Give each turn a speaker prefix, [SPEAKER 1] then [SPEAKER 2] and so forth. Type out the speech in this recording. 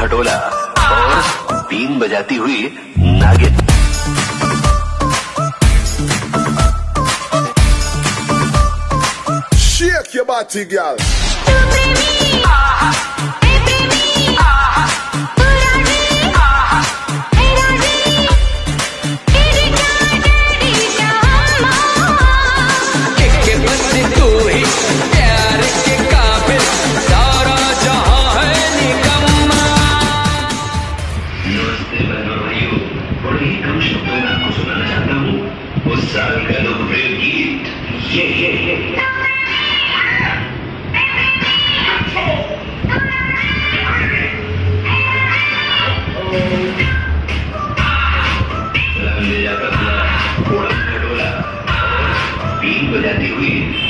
[SPEAKER 1] खटोला और बीन बजाती हुई नागिन
[SPEAKER 2] Shake your body, girl. तू प्रेमी
[SPEAKER 1] शब्दों में आपको सुनाना चाहता हूँ उस साल का लोकप्रिय गीत ये ये ये पतला हुई